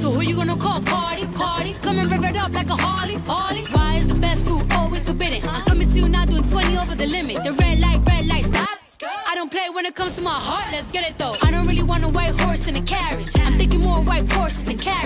So who you gonna call? Cardi, Cardi. Come and rev it up like a Harley, Harley. Why is the best food always forbidden? I'm coming to you now doing 20 over the limit. The red light, red light, stop. I don't play when it comes to my heart, let's get it though. I don't really want a white horse in a carriage. I'm thinking more white horses and carriage.